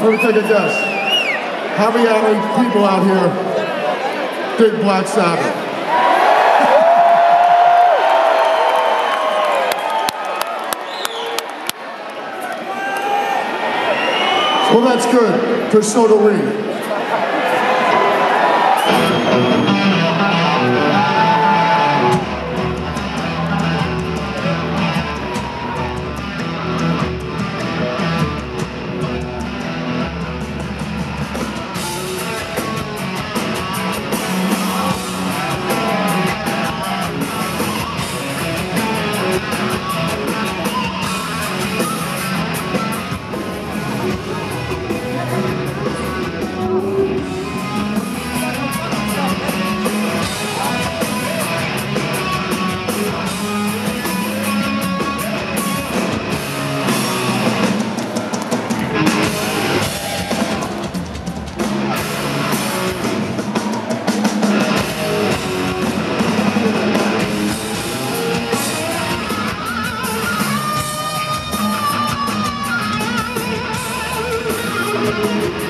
Let me take a guess. How many people out here think Black Sabbath? Well, that's good, because so do we. Música